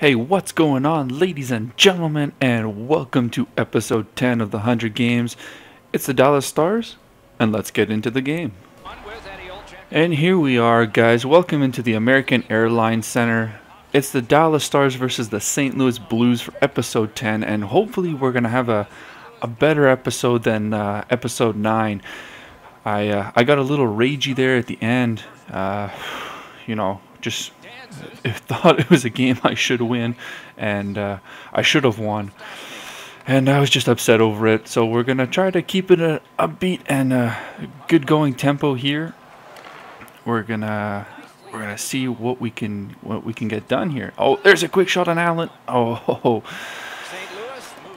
Hey, what's going on, ladies and gentlemen, and welcome to episode 10 of the 100 Games. It's the Dallas Stars, and let's get into the game. And here we are, guys. Welcome into the American Airlines Center. It's the Dallas Stars versus the St. Louis Blues for episode 10, and hopefully we're going to have a, a better episode than uh, episode 9. I, uh, I got a little ragey there at the end. Uh, you know, just thought it was a game I should win, and uh, I should have won. And I was just upset over it. So we're gonna try to keep it a upbeat and a good going tempo here. We're gonna we're gonna see what we can what we can get done here. Oh, there's a quick shot on Allen. Oh.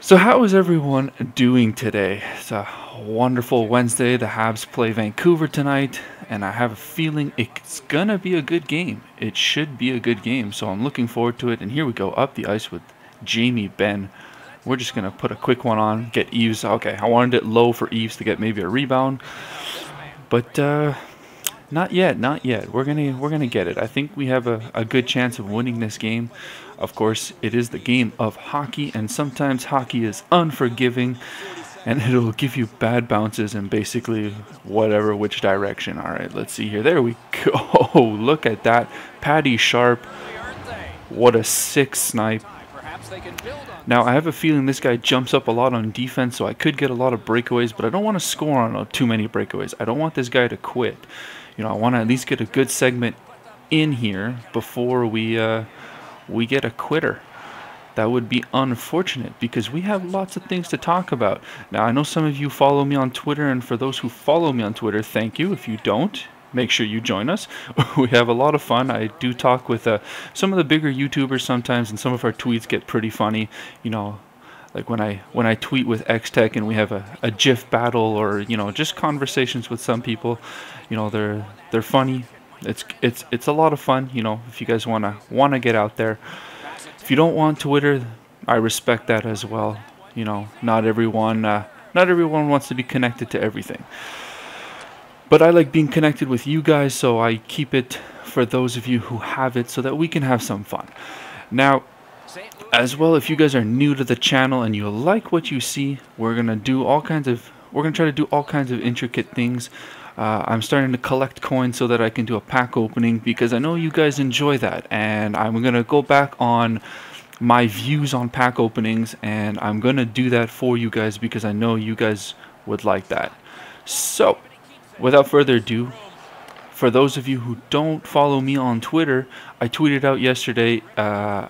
So how is everyone doing today? It's a wonderful Wednesday. The Habs play Vancouver tonight and I have a feeling it's gonna be a good game. It should be a good game, so I'm looking forward to it. And here we go up the ice with Jamie Benn. We're just gonna put a quick one on, get Eaves. Okay, I wanted it low for Eaves to get maybe a rebound, but uh, not yet, not yet. We're gonna we're gonna get it. I think we have a, a good chance of winning this game. Of course, it is the game of hockey, and sometimes hockey is unforgiving and it'll give you bad bounces and basically whatever which direction. All right, let's see here. There we go. Oh, look at that. Patty Sharp. What a sick snipe. Now, I have a feeling this guy jumps up a lot on defense, so I could get a lot of breakaways, but I don't want to score on uh, too many breakaways. I don't want this guy to quit. You know, I want to at least get a good segment in here before we uh, we get a quitter that would be unfortunate because we have lots of things to talk about. Now, I know some of you follow me on Twitter, and for those who follow me on Twitter, thank you. If you don't, make sure you join us. we have a lot of fun. I do talk with uh, some of the bigger YouTubers sometimes, and some of our tweets get pretty funny. You know, like when I when I tweet with X Tech and we have a, a GIF battle, or you know, just conversations with some people. You know, they're they're funny. It's it's it's a lot of fun. You know, if you guys wanna wanna get out there. If you don't want Twitter, I respect that as well. You know, not everyone, uh, not everyone wants to be connected to everything. But I like being connected with you guys, so I keep it for those of you who have it, so that we can have some fun. Now, as well, if you guys are new to the channel and you like what you see, we're gonna do all kinds of, we're gonna try to do all kinds of intricate things. Uh, I'm starting to collect coins so that I can do a pack opening because I know you guys enjoy that. And I'm going to go back on my views on pack openings and I'm going to do that for you guys because I know you guys would like that. So, without further ado, for those of you who don't follow me on Twitter, I tweeted out yesterday uh,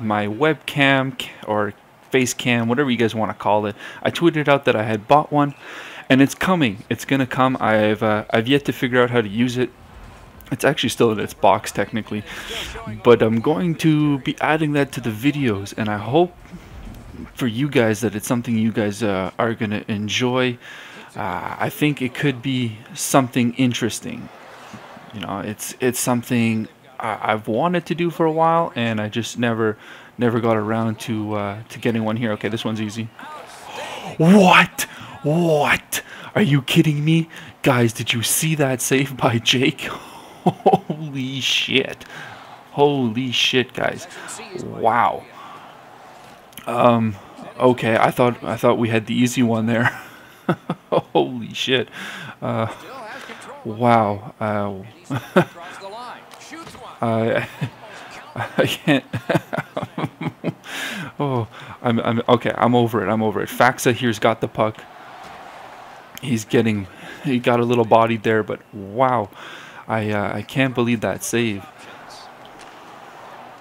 my webcam or face cam, whatever you guys want to call it. I tweeted out that I had bought one and it's coming. It's gonna come. I've uh, I've yet to figure out how to use it. It's actually still in its box technically, but I'm going to be adding that to the videos, and I hope for you guys that it's something you guys uh, are gonna enjoy. Uh, I think it could be something interesting. You know, it's it's something I, have wanted to do for a while, and I just never never got around to uh, to getting one here. Okay, this one's easy. What? What? Are you kidding me? Guys, did you see that save by Jake? Holy shit. Holy shit, guys. Wow. Um okay, I thought I thought we had the easy one there. Holy shit. Uh wow. Uh I I can't Oh, I'm I'm okay, I'm over it. I'm over it. Faksa here's got the puck he's getting he got a little bodied there, but wow, I uh, I can't believe that save.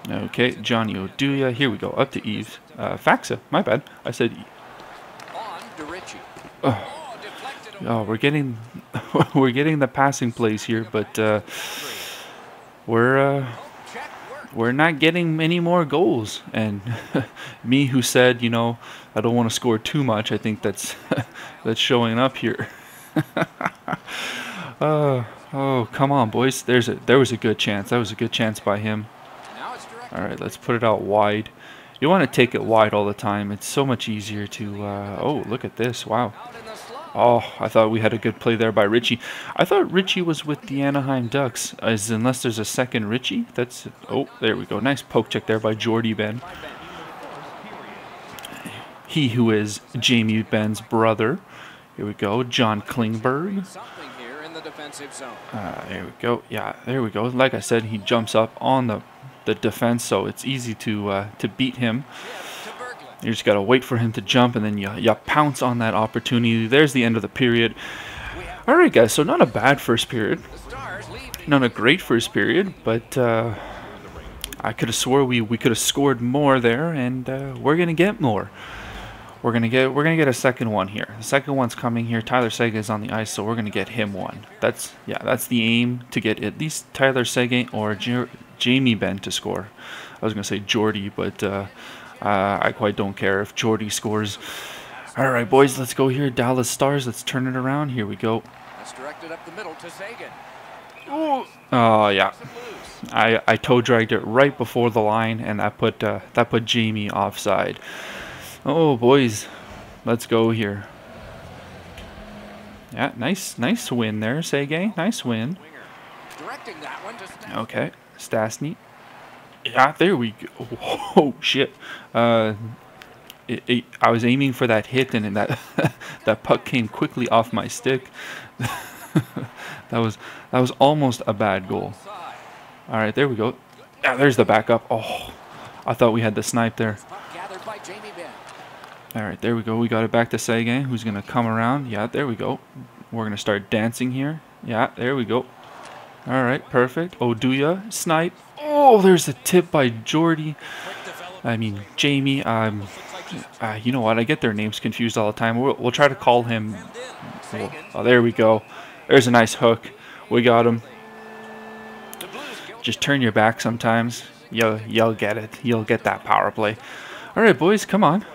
Okay, Johnny Oduya. Here we go. Up to Eaves. Uh, Faksa. My bad. I said. Oh, oh we're getting we're getting the passing plays here, but uh, we're uh, we're not getting any more goals. And me, who said, you know, I don't want to score too much, I think that's that's showing up here. uh, oh, come on, boys. There's a there was a good chance. That was a good chance by him. All right, let's put it out wide. You want to take it wide all the time. It's so much easier to. Uh, oh, look at this! Wow. Oh, I thought we had a good play there by Ritchie. I thought Ritchie was with the Anaheim Ducks, as unless there's a second Ritchie. That's oh, there we go. Nice poke check there by Jordie Benn. He who is Jamie Benn's brother. Here we go, John Klingberg. Uh, there we go. Yeah, there we go. Like I said, he jumps up on the the defense, so it's easy to uh, to beat him. You just got to wait for him to jump, and then you, you pounce on that opportunity. There's the end of the period. All right, guys, so not a bad first period. Not a great first period, but uh, I could have swore we, we could have scored more there, and uh, we're going to get more. We're gonna get we're gonna get a second one here. The second one's coming here. Tyler Seguin is on the ice, so we're gonna get him one. That's yeah, that's the aim to get at least Tyler Seguin or J Jamie Benn to score. I was gonna say Jordie, but uh, uh, I quite don't care if Jordie scores. All right, boys, let's go here. Dallas Stars. Let's turn it around. Here we go. That's directed up the middle to Seguin. Oh, uh, yeah. I I toe dragged it right before the line, and that put uh, that put Jamie offside. Oh, boys. Let's go here. Yeah, nice, nice win there, Sege. Nice win. Okay, Stastny. Yeah, there we go. Oh, shit. Uh, it, it, I was aiming for that hit, and that that puck came quickly off my stick. that was that was almost a bad goal. All right, there we go. Yeah, there's the backup. Oh, I thought we had the snipe there. Alright, there we go. We got it back to Seguin, who's to come around. Yeah, there we go. We're to start dancing here. Yeah, there we go. Alright, perfect. Oduya, snipe. Oh, there's a tip by Jordie. I mean, Jamie. Um, uh, you know what? I get their names confused all the time. We'll, we'll try to call him. Oh, there we go. There's a nice hook. We got him. Just turn your back sometimes. You'll, you'll get it. You'll get that power play. All right, boys, come on.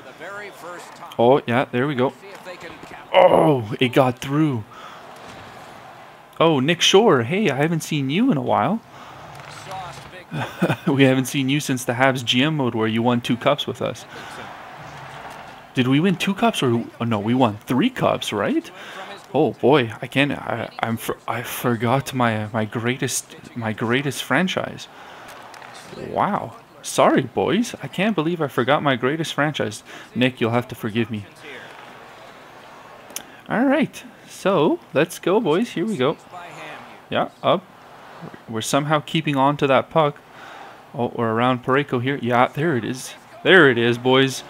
Oh, yeah, there we go. Oh, it got through. Oh, Nick Shore. Hey, I haven't seen you in a while. we haven't seen you since the Habs GM mode where you won two cups with us. Did we win two cups or oh, no? We won three cups, right? Oh boy, I can't. I, I'm. For, I forgot my my greatest my greatest franchise. Wow. Sorry, boys. I can't believe I forgot my greatest franchise. Nick, you'll have to forgive me. Alright. So, let's go, boys. Here we go. Yeah, up. We're somehow keeping on to that puck. Oh, we're around Parayko here. Yeah, there it is. There it is, boys.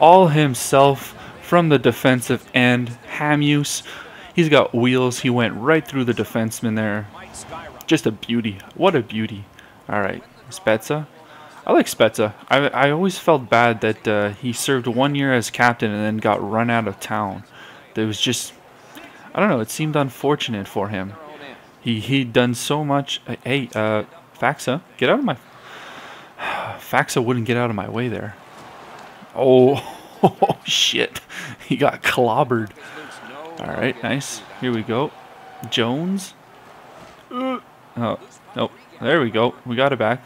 All himself from the defensive end. Hamhuis. He's got wheels. He went right through the defenseman there. Just a beauty. What a beauty. All right. Spezza. I like Spezza. I, I always felt bad that uh, he served one year as captain and then got run out of town. It was just, I don't know, it seemed unfortunate for him. He, he'd done so much. Uh, hey, uh, Faksa, get out of my... Faksa wouldn't get out of my way there. Oh, oh shit. He got clobbered. Alright, nice. Here we go. Jones. Uh, oh, nope. There we go. We got it back.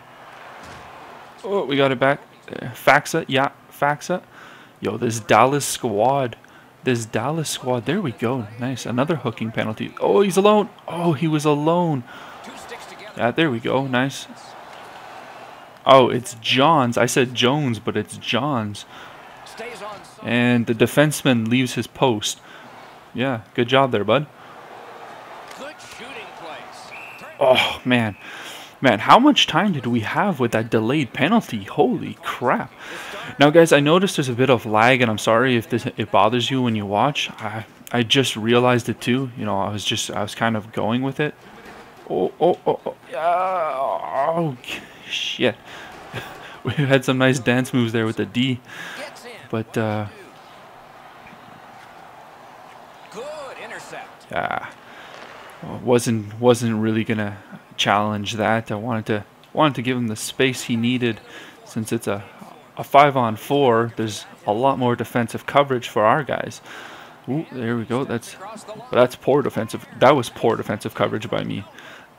Oh, we got it back. Faksa, yeah, Faksa. Yo, this Dallas squad. This Dallas squad. There we go. Nice. Another hooking penalty. Oh, he's alone. Oh, he was alone. Yeah, there we go. Nice. Oh, it's Johns. I said Jones, but it's Johns. And the defenseman leaves his post. Yeah, good job there, bud. Oh, man. Man, how much time did we have with that delayed penalty? Holy crap. Now, guys, I noticed there's a bit of lag, and I'm sorry if this it bothers you when you watch. I, I just realized it, too. You know, I was just, I was kind of going with it. Oh, oh, oh, oh, yeah. oh shit. we had some nice dance moves there with the D. But, uh... Yeah. Wasn't, wasn't really gonna challenge that. I wanted to wanted to give him the space he needed since it's a a five on four. There's a lot more defensive coverage for our guys. Ooh, there we go. That's that's poor defensive. That was poor defensive coverage by me.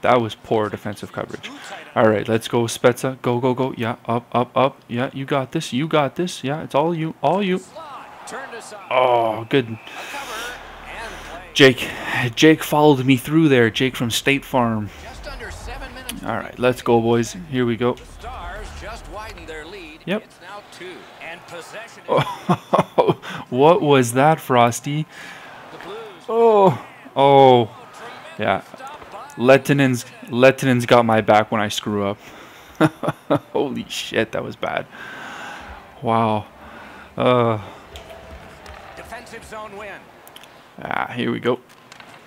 That was poor defensive coverage. All right, let's go, Spezza. Go, go, go. Yeah, up, up, up. Yeah, you got this. You got this. Yeah, it's all you. All you. Oh, good. Jake, Jake followed me through there. Jake from State Farm. All right, let's go, boys. Here we go. Yep. Oh, what was that, Frosty? Oh, oh, yeah. Lehtonen's Lehtonen's got my back when I screw up. Holy shit, that was bad. Wow. Uh. Ah, here we go.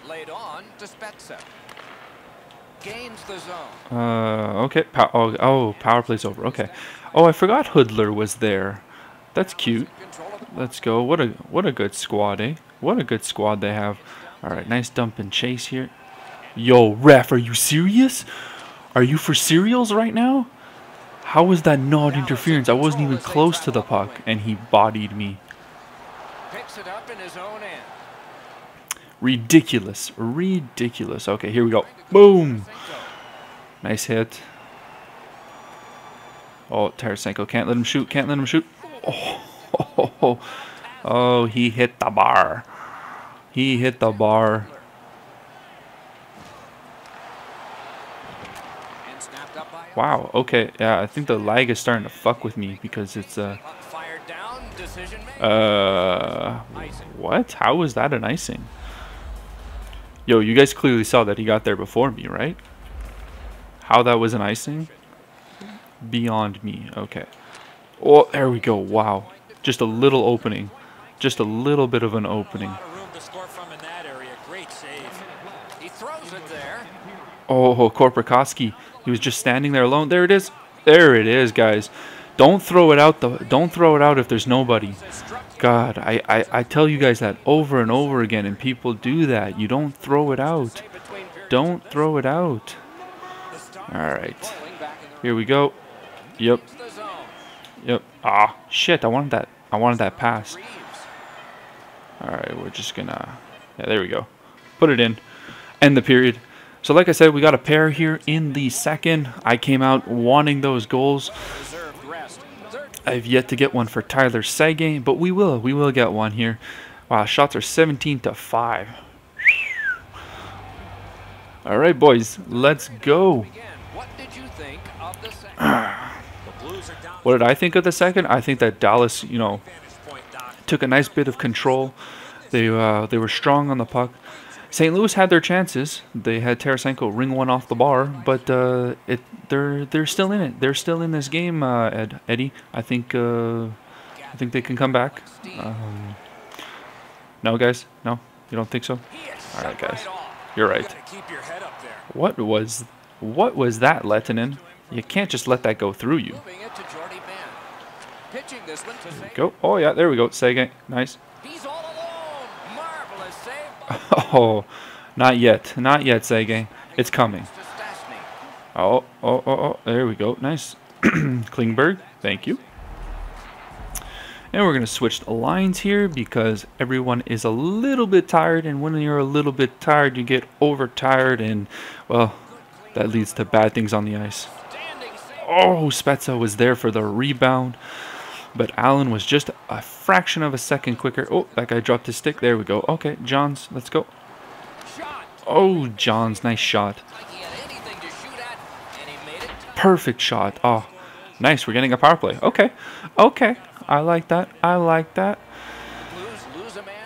Laid on to Spezza. Gains the zone. Uh, okay. Pow oh, oh, power play's over. Okay. Oh, I forgot Hudler was there. That's cute. Let's go. What a what a good squad, eh? What a good squad they have. All right, nice dump and chase here. Yo, ref, are you serious? Are you for cereals right now? How was that not interference? I wasn't even close to the puck, and he bodied me. Ridiculous. Ridiculous. Okay, here we go. Boom. Nice hit. Oh, Tarasenko can't let him shoot. Can't let him shoot. Oh, oh, oh, oh, he hit the bar. He hit the bar. Wow, okay, yeah, I think the lag is starting to fuck with me because it's, uh... Uh... What? How was that an icing? Yo, you guys clearly saw that he got there before me, right? How that was an icing? Beyond me, okay. Oh, there we go, wow. Just a little opening. Just a little bit of an opening. Oh, Korpikoski. He was just standing there alone. There it is. There it is, guys. Don't throw it out. The don't throw it out if there's nobody. God, I, I, I tell you guys that over and over again, and people do that. You don't throw it out. Don't throw it out. All right. Here we go. Yep. Yep. Ah, shit. I wanted that. I wanted that pass. All right. We're just gonna. Yeah, there we go. Put it in. End the period. So like I said, we got a pair here in the second. I came out wanting those goals. I've yet to get one for Tyler Seguin, but we will. We will get one here. Wow, shots are 17 to 5. All right, boys, let's go. what did I think of the second? I think that Dallas, you know, took a nice bit of control. They uh, they were strong on the puck. St. Louis had their chances. They had Tarasenko ring one off the bar, but uh, it they're they're still in it. They're still in this game, uh, Ed Eddie. I think uh, I think they can come back. Um, no, guys, no, you don't think so? All right, guys, you're right. What was what was that, Lehtonen? You can't just let that go through you. Go. Oh yeah, there we go. Seguin, nice. Oh, not yet. Not yet, Seguin. It's coming. Oh, oh, oh, oh. There we go. Nice. Klingberg, thank you. And we're going to switch the lines here because everyone is a little bit tired. And when you're a little bit tired, you get overtired. And, well, that leads to bad things on the ice. Oh, Spezza was there for the rebound. But Allen was just a fraction of a second quicker. Oh, that guy dropped his stick. There we go. Okay, Johns, let's go. Oh, Johns, nice shot. Perfect shot. Oh, nice. We're getting a power play. Okay. Okay. I like that. I like that.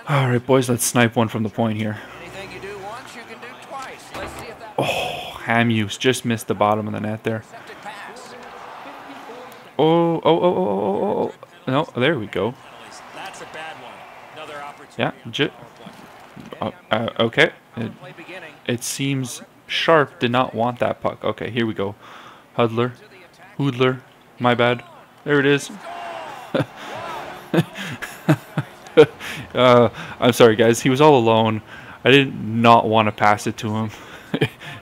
All right, boys, let's snipe one from the point here. Oh, Hamhuis just missed the bottom of the net there. Oh, oh, oh, oh, oh, oh, oh. No, there we go. Yeah, uh, uh, okay. It, it, seems Sharp did not want that puck. Okay, here we go. Huddler. Hudler. My bad. There it is. uh, I'm sorry, guys. He was all alone. I did not want to pass it to him.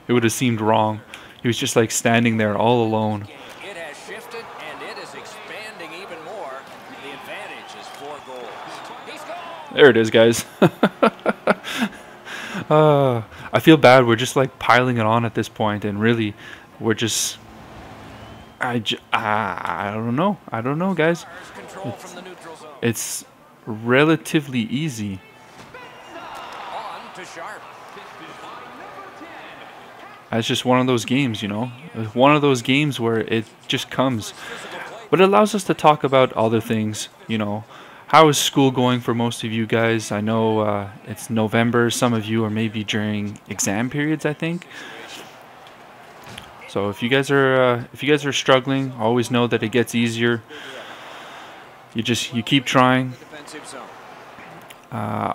it would have seemed wrong. He was just like standing there all alone. There it is, guys. uh, I feel bad. We're just like piling it on at this point, and really, we're just. I, j- I don't know. I don't know, guys. It's, it's relatively easy. sharp. It's just one of those games, you know. One of those games where it just comes. But it allows us to talk about other things, you know. How is school going for most of you guys? I know uh, it's November. Some of you are maybe during exam periods, I think. So if you guys are uh, if you guys are struggling, always know that it gets easier. You just you keep trying. Uh,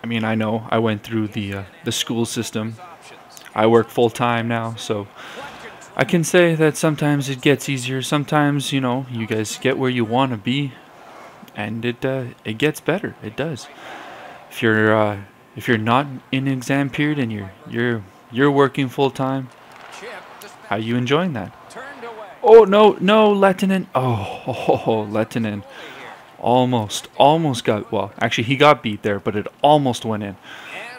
I mean, I know I went through the uh, the school system. I work full time now, so I can say that sometimes it gets easier. Sometimes you know you guys get where you want to be, and it uh, it gets better. It does. If you're uh, if you're not in exam period and you're you're you're working full time, how you enjoying that? Oh no no Lehtonen! Oh, oh, oh Lehtonen almost almost got well actually he got beat there but it almost went in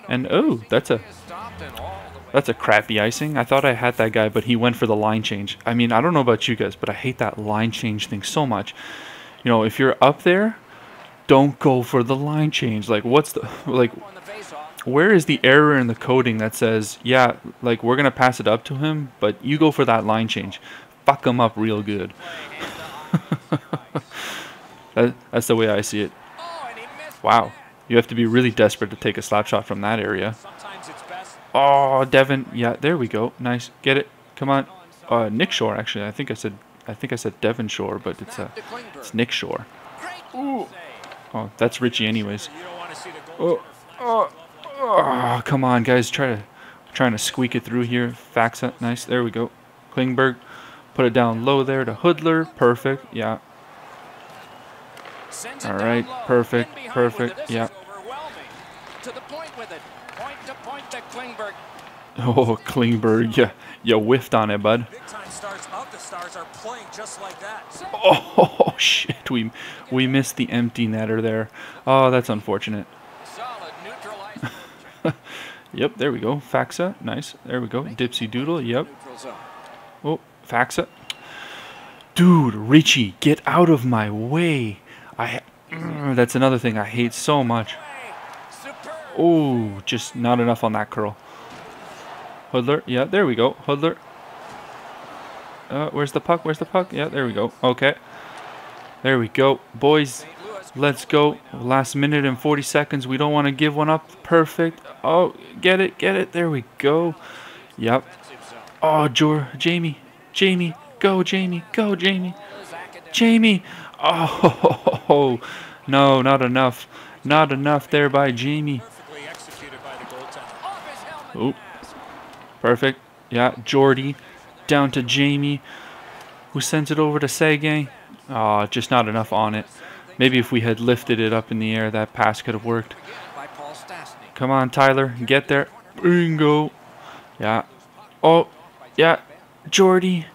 and oh that's a that's a crappy icing I thought I had that guy but he went for the line change I mean I don't know about you guys but I hate that line change thing so much you know if you're up there don't go for the line change like what's the like where is the error in the coding that says yeah like we're gonna pass it up to him but you go for that line change fuck him up real good That, that's the way I see it. Wow. You have to be really desperate to take a slap shot from that area. Oh, Devin. Yeah, there we go. Nice. Get it. Come on. Uh, Nick Shore, actually. I think I said I think I said Devin Shore, but it's uh, it's Nick Shore. Ooh. Oh, that's Ritchie anyways. Oh, oh, oh, come on, guys. Try to trying to squeak it through here. Faksa, nice. There we go. Klingberg, put it down low there to Hudler. Perfect. Yeah, all right, perfect, perfect, yeah. Oh, Klingberg, yeah, you whiffed on it, bud. Oh shit, we we missed the empty netter there. Oh, that's unfortunate. yep, there we go. Faksa, nice. There we go. Dipsy Doodle, yep. Oh, Faksa. Dude, Ritchie, get out of my way. I mm, that's another thing I hate so much. Oh, just not enough on that curl. Hudler, yeah, there we go. Hudler. Uh, where's the puck? Where's the puck? Yeah, there we go. Okay. There we go. Boys, let's go. Last minute and 40 seconds. We don't want to give one up. Perfect. Oh, get it, get it. There we go. Yep. Oh, Jor, Jamie, Jamie, go, Jamie, go, Jamie. Jamie. Oh, no, not enough. Not enough there by Jamie. Oh, perfect. Yeah, Jordie down to Jamie, who sends it over to Sege. Oh, just not enough on it. Maybe if we had lifted it up in the air, that pass could have worked. Come on, Tyler. Get there. Bingo. Yeah. Oh, yeah. Jordie.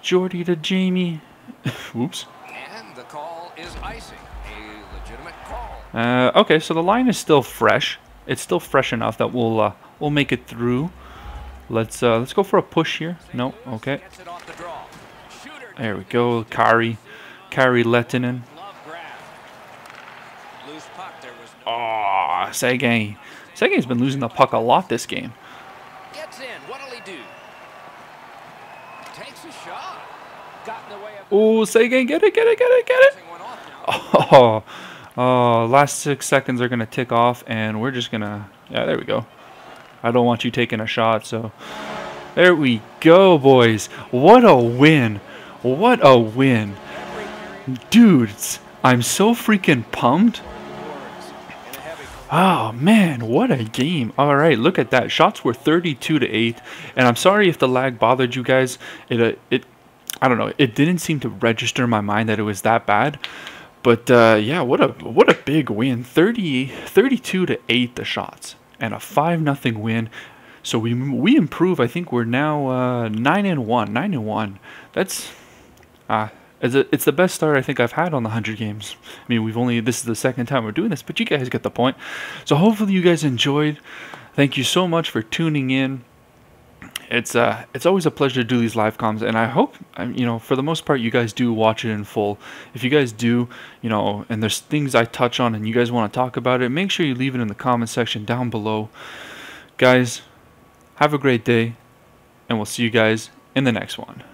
Jordie to Jamie. Whoops. Uh, okay, so the line is still fresh. It's still fresh enough that we'll uh, we'll make it through. Let's uh, let's go for a push here. No, okay. There we go, Kari, Kari Lehtonen. Oh, Seguin. Seguin's been losing the puck a lot this game. Oh, Seguin, get it, get it, get it, get it. Oh, Oh, last six seconds are going to tick off, and we're just going to... Yeah, there we go. I don't want you taking a shot, so... There we go, boys. What a win. What a win. Dudes, I'm so freaking pumped. Oh, man, what a game. All right, look at that. Shots were 32 to 8, and I'm sorry if the lag bothered you guys. It, uh, it, I don't know, it didn't seem to register in my mind that it was that bad. But uh, yeah, what a what a big win. 30, 32 to 8 the shots and a 5 nothing win. So we we improve. I think we're now uh, 9 and 1. 9 and 1. That's uh it's, a, it's the best start I think I've had on the 100 games. I mean, we've only this is the second time we're doing this, but you guys get the point. So hopefully you guys enjoyed. Thank you so much for tuning in it's uh it's always a pleasure to do these live comms, and I hope um, you know for the most part you guys do watch it in full. If you guys do, you know, and there's things I touch on and you guys want to talk about it, make sure you leave it in the comment section down below. Guys, have a great day, and we'll see you guys in the next one.